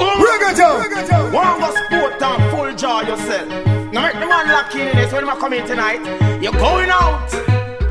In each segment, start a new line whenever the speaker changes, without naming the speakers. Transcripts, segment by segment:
Reggaeton! One go sport and full joy yourself. Now make the man lock in this when I come in tonight. You're going out.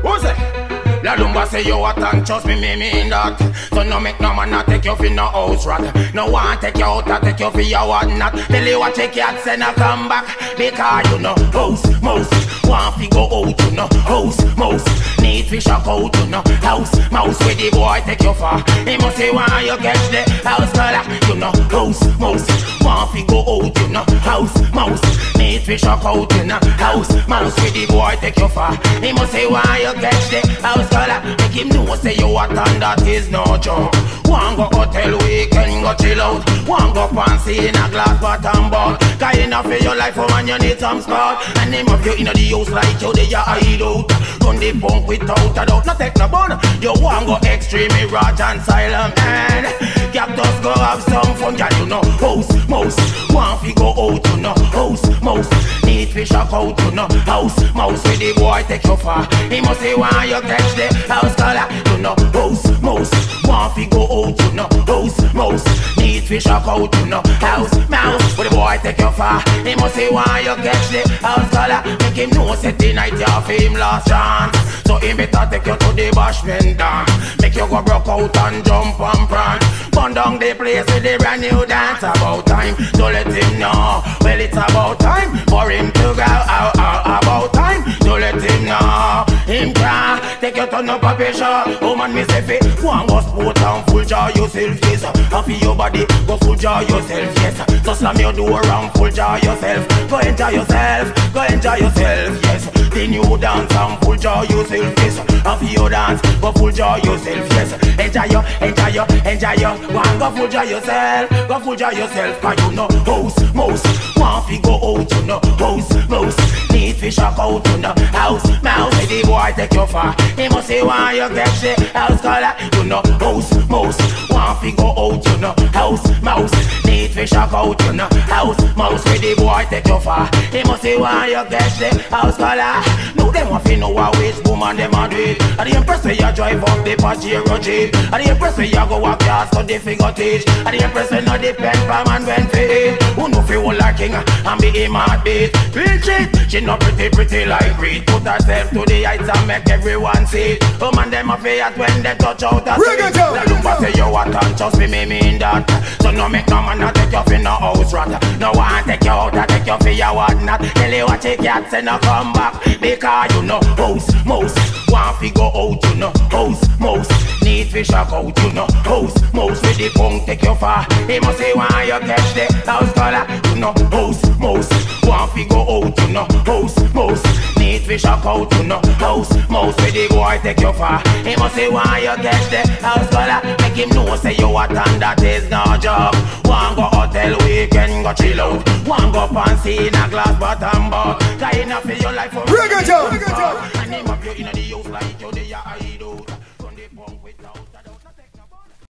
Who's it? Lalumba say you a and trust me, me mean that. So no make no man not take you for no house rat. No one take you out, I take you for your what not. Tell you what take your send a come back. Because you know house mouse. Want fi go out, you know house mouse. Need fish a out, you know house mouse. Where the boy take you far. He must say why you catch the house color. You know house mouse. Want fi go out, you know house mouse. Need fish a out, you know house mouse. Where the boy take you far. He must say why you catch the house scholar Make him know say you a and that is no joke. One go hotel weekend go chill out. One go fancy in a glass bottom bar Cause enough for your life woman you need some sport And name of you in the house like you they a hide out. Run the punk without a doubt. No take no bun You want go extreme rot and silent. Man Cactus go have some fun Girl you know house mouse Want fi go out you know house mouse Need fish up out you know house mouse With the boy take you far He must say why you catch the house color. You know, house mouse. Want fi go out, you know, house mouse. Need fish up out, you know, house mouse. But the boy take you far. He must say why you catch the house color. Make him know set the night you for him last chance. So he better take you to the bashment dance. Make you go broke out and jump and prance. Burn down the place with the brand new dance. About time to let him know. Well, it's about time for him to go out. out about time to let him know. Him can take you turn up a pressure. Woman, me say fi one go sport and full jaw yourself, yes. And for your body, go full jaw yourself, yes. So slam your door and full jaw yourself. Go enjoy yourself, go enjoy yourself, yes. Then you dance and full jaw yourself, yes. And for your dance, go full jaw yourself, yes. Enjoy your, enjoy your, enjoy your. One go full jaw yourself, go full jaw yourself. Cause you know house, mouse. One fi go out, you know house, mouse. Need fish up out, you know house, mouse. Say the boy take you far. He must say why you get the house color. You know house, mouse. One fi go out, you know house, mouse. Need fish up out, you know house, mouse. Say the boy take you far. He must say why you get the house color. No, them want fi know how which woman them a do it. And the impress say you drive up the Pajero Jeep. And the impress say you go walk your so the figure teach. And the impress say no depend for man when fi. Who know fi hold like king and be him heartbeat. Real shit, she not pretty pretty like Reed. Put herself to the heights and make everyone see. Oh man, them a fear when they touch out a street. The and trust me, me mean that. So no make no man a take you fi no house rat. No one take you out, a take you fi your what not. Tell you what you can't say no come back because you know house mouse. One fi go out, you know house mouse. Need fi shock out, you know house mouse. With the punk take you far. He must say why you catch the house color, you know house mouse. One fi go out, you know house mouse. Fi shock out, you know house mouse. With the boy take you far. He must say why you catch the house color. Make him know say you a and that is no job. One go hotel weekend go chill out. One go fancy in a glass bottom bar. Cause enough for your life for
Reggaeton!
And him up you in the house like you hide out.